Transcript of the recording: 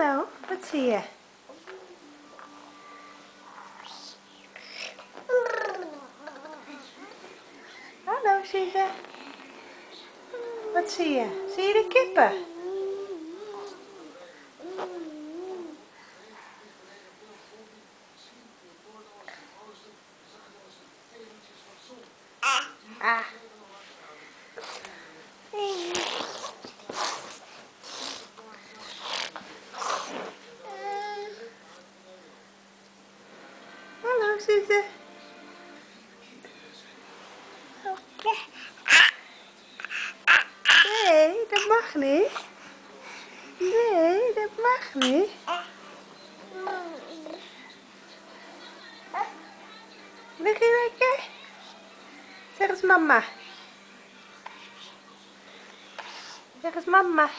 Wat zie je? Hallo, Suze. Wat zie je? Zie je de kippen? Ah. Hallo, Suze. Nee, dat mag niet. Nee, dat mag niet. Lig je lekker? Zeg eens mama. Zeg eens mama.